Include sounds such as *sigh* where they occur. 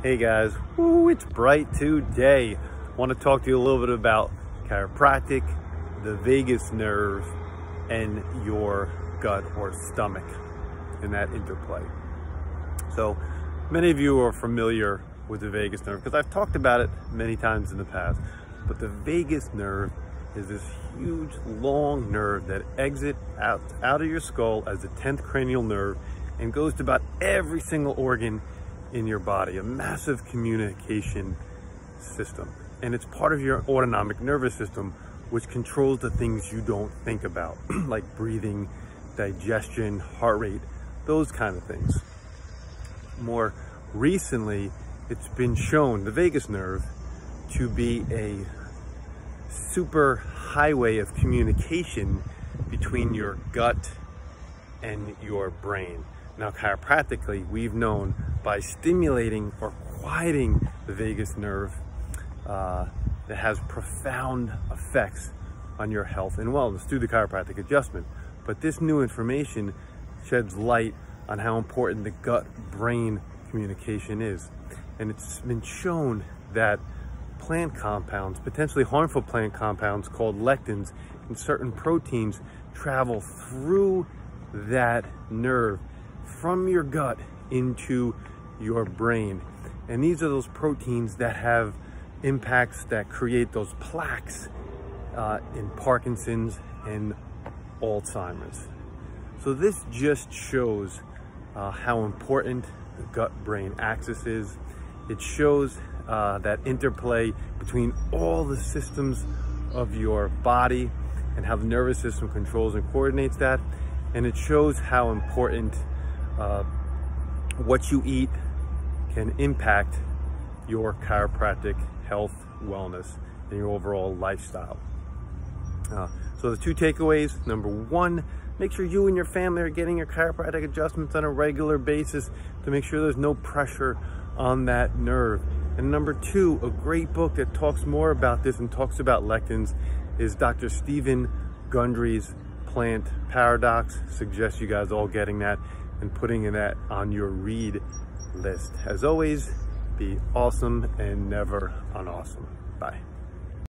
Hey guys, Ooh, it's bright today. want to talk to you a little bit about chiropractic, the vagus nerve, and your gut or stomach and that interplay. So many of you are familiar with the vagus nerve because I've talked about it many times in the past, but the vagus nerve is this huge long nerve that exits out, out of your skull as the 10th cranial nerve and goes to about every single organ in your body, a massive communication system. And it's part of your autonomic nervous system, which controls the things you don't think about, *clears throat* like breathing, digestion, heart rate, those kind of things. More recently, it's been shown, the vagus nerve, to be a super highway of communication between your gut and your brain. Now, chiropractically, we've known by stimulating or quieting the vagus nerve uh, that has profound effects on your health and wellness through the chiropractic adjustment. But this new information sheds light on how important the gut-brain communication is. And it's been shown that plant compounds, potentially harmful plant compounds called lectins and certain proteins travel through that nerve from your gut into your brain. And these are those proteins that have impacts that create those plaques uh, in Parkinson's and Alzheimer's. So this just shows uh, how important the gut-brain axis is. It shows uh, that interplay between all the systems of your body and how the nervous system controls and coordinates that. And it shows how important uh, what you eat can impact your chiropractic health, wellness, and your overall lifestyle. Uh, so the two takeaways, number one, make sure you and your family are getting your chiropractic adjustments on a regular basis to make sure there's no pressure on that nerve. And number two, a great book that talks more about this and talks about lectins is Dr. Stephen Gundry's Plant Paradox. Suggest you guys all getting that and putting that on your read list. As always, be awesome and never unawesome. Bye.